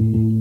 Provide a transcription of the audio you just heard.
Mm-hmm.